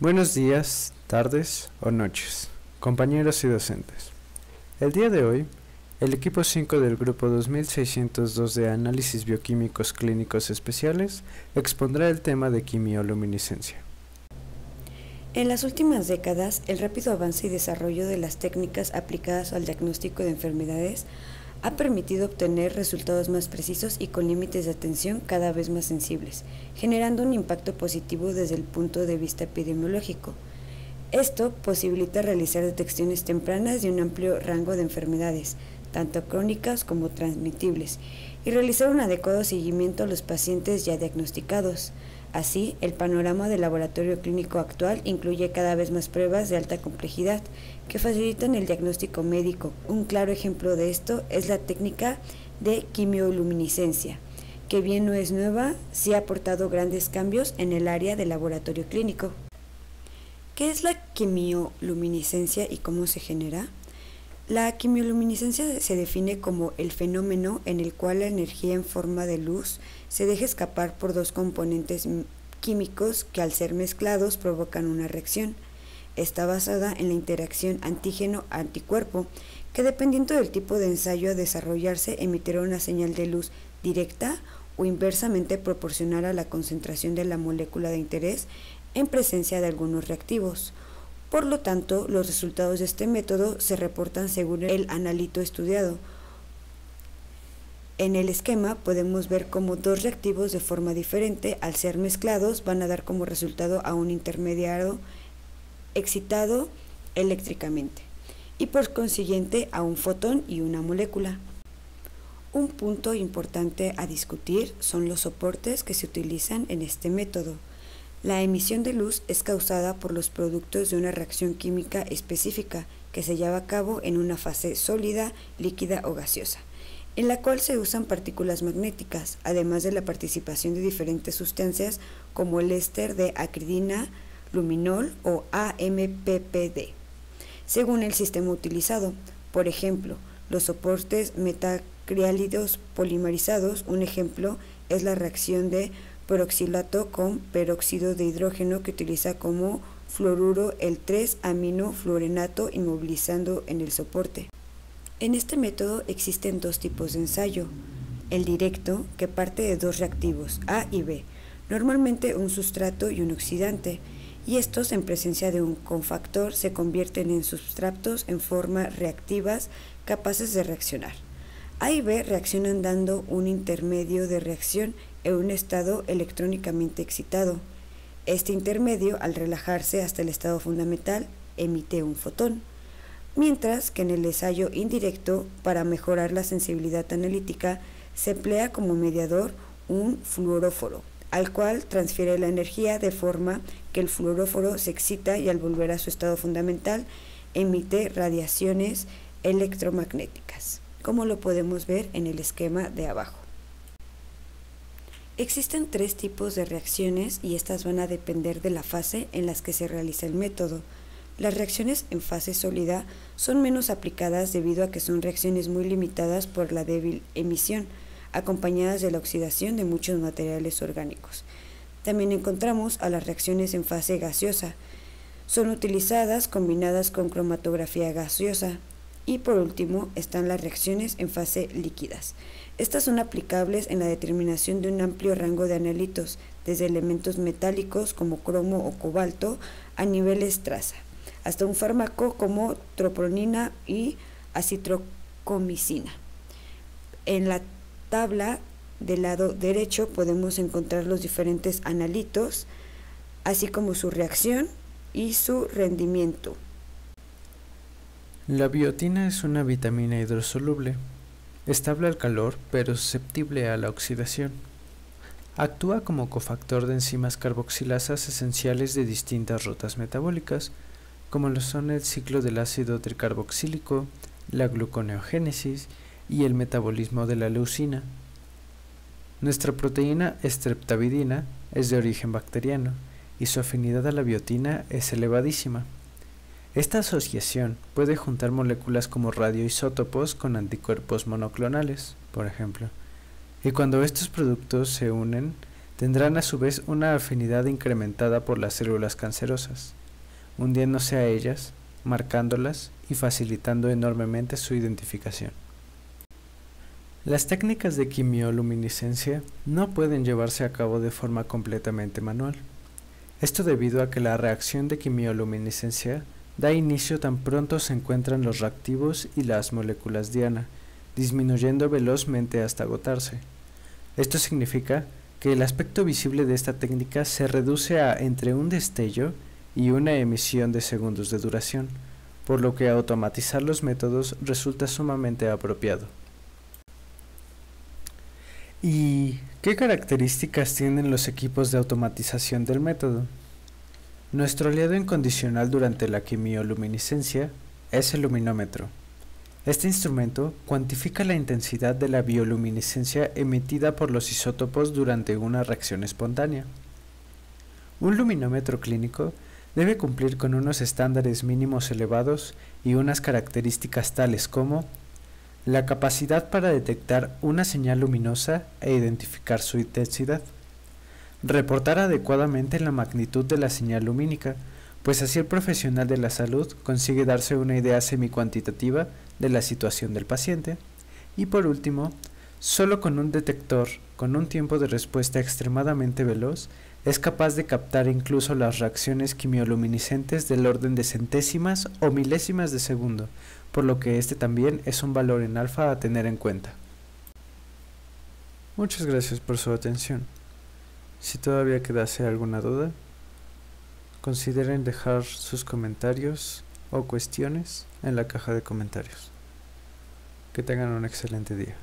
Buenos días, tardes o noches, compañeros y docentes. El día de hoy, el equipo 5 del grupo 2602 de Análisis Bioquímicos Clínicos Especiales expondrá el tema de quimioluminiscencia. En las últimas décadas, el rápido avance y desarrollo de las técnicas aplicadas al diagnóstico de enfermedades ha permitido obtener resultados más precisos y con límites de atención cada vez más sensibles, generando un impacto positivo desde el punto de vista epidemiológico. Esto posibilita realizar detecciones tempranas de un amplio rango de enfermedades, tanto crónicas como transmitibles, y realizar un adecuado seguimiento a los pacientes ya diagnosticados. Así, el panorama del laboratorio clínico actual incluye cada vez más pruebas de alta complejidad que facilitan el diagnóstico médico. Un claro ejemplo de esto es la técnica de quimioluminiscencia, que bien no es nueva, sí ha aportado grandes cambios en el área del laboratorio clínico. ¿Qué es la quimioluminiscencia y cómo se genera? La quimioluminiscencia se define como el fenómeno en el cual la energía en forma de luz se deja escapar por dos componentes químicos que al ser mezclados provocan una reacción. Está basada en la interacción antígeno-anticuerpo, que dependiendo del tipo de ensayo a desarrollarse emitirá una señal de luz directa o inversamente proporcional a la concentración de la molécula de interés en presencia de algunos reactivos. Por lo tanto, los resultados de este método se reportan según el analito estudiado. En el esquema podemos ver cómo dos reactivos de forma diferente, al ser mezclados, van a dar como resultado a un intermediario excitado eléctricamente y por consiguiente a un fotón y una molécula. Un punto importante a discutir son los soportes que se utilizan en este método. La emisión de luz es causada por los productos de una reacción química específica que se lleva a cabo en una fase sólida, líquida o gaseosa, en la cual se usan partículas magnéticas, además de la participación de diferentes sustancias como el éster de acridina, luminol o AMPPD, según el sistema utilizado. Por ejemplo, los soportes metacriálidos polimerizados, un ejemplo es la reacción de peroxilato con peróxido de hidrógeno que utiliza como fluoruro el 3-amino-fluorenato inmovilizando en el soporte. En este método existen dos tipos de ensayo. El directo, que parte de dos reactivos, A y B, normalmente un sustrato y un oxidante, y estos en presencia de un confactor se convierten en sustratos en forma reactivas capaces de reaccionar. A y B reaccionan dando un intermedio de reacción en un estado electrónicamente excitado. Este intermedio, al relajarse hasta el estado fundamental, emite un fotón, mientras que en el ensayo indirecto, para mejorar la sensibilidad analítica, se emplea como mediador un fluoróforo, al cual transfiere la energía de forma que el fluoróforo se excita y al volver a su estado fundamental emite radiaciones electromagnéticas como lo podemos ver en el esquema de abajo. Existen tres tipos de reacciones y estas van a depender de la fase en las que se realiza el método. Las reacciones en fase sólida son menos aplicadas debido a que son reacciones muy limitadas por la débil emisión, acompañadas de la oxidación de muchos materiales orgánicos. También encontramos a las reacciones en fase gaseosa. Son utilizadas combinadas con cromatografía gaseosa, y por último están las reacciones en fase líquidas. Estas son aplicables en la determinación de un amplio rango de analitos, desde elementos metálicos como cromo o cobalto a niveles traza, hasta un fármaco como troponina y acitrocomicina. En la tabla del lado derecho podemos encontrar los diferentes analitos, así como su reacción y su rendimiento. La biotina es una vitamina hidrosoluble, estable al calor pero susceptible a la oxidación. Actúa como cofactor de enzimas carboxilasas esenciales de distintas rutas metabólicas, como lo son el ciclo del ácido tricarboxílico, la gluconeogénesis y el metabolismo de la leucina. Nuestra proteína estreptavidina es de origen bacteriano y su afinidad a la biotina es elevadísima. Esta asociación puede juntar moléculas como radioisótopos con anticuerpos monoclonales, por ejemplo, y cuando estos productos se unen, tendrán a su vez una afinidad incrementada por las células cancerosas, hundiéndose a ellas, marcándolas y facilitando enormemente su identificación. Las técnicas de quimioluminiscencia no pueden llevarse a cabo de forma completamente manual. Esto debido a que la reacción de quimioluminiscencia da inicio tan pronto se encuentran los reactivos y las moléculas diana, disminuyendo velozmente hasta agotarse. Esto significa que el aspecto visible de esta técnica se reduce a entre un destello y una emisión de segundos de duración, por lo que automatizar los métodos resulta sumamente apropiado. ¿Y qué características tienen los equipos de automatización del método? Nuestro aliado incondicional durante la quimioluminiscencia es el luminómetro. Este instrumento cuantifica la intensidad de la bioluminiscencia emitida por los isótopos durante una reacción espontánea. Un luminómetro clínico debe cumplir con unos estándares mínimos elevados y unas características tales como la capacidad para detectar una señal luminosa e identificar su intensidad. Reportar adecuadamente la magnitud de la señal lumínica, pues así el profesional de la salud consigue darse una idea semicuantitativa de la situación del paciente. Y por último, solo con un detector con un tiempo de respuesta extremadamente veloz es capaz de captar incluso las reacciones quimioluminiscentes del orden de centésimas o milésimas de segundo, por lo que este también es un valor en alfa a tener en cuenta. Muchas gracias por su atención. Si todavía quedase alguna duda, consideren dejar sus comentarios o cuestiones en la caja de comentarios. Que tengan un excelente día.